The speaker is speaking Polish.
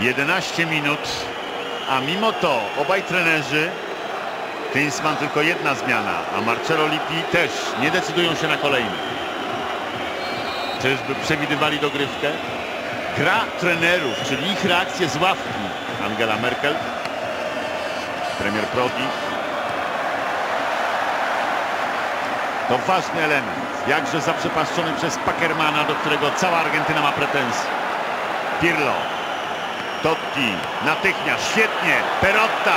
11 minut, a mimo to obaj trenerzy, Klinsmann tylko jedna zmiana, a Marcelo Lippi też nie decydują się na kolejny. Czyżby przewidywali dogrywkę? Gra trenerów, czyli ich reakcje z ławki. Angela Merkel, premier Prodi. To ważny element, jakże zaprzepaszczony przez Packermana, do którego cała Argentyna ma pretensje. Pirlo, Totti, natychmiast, świetnie, Perotta.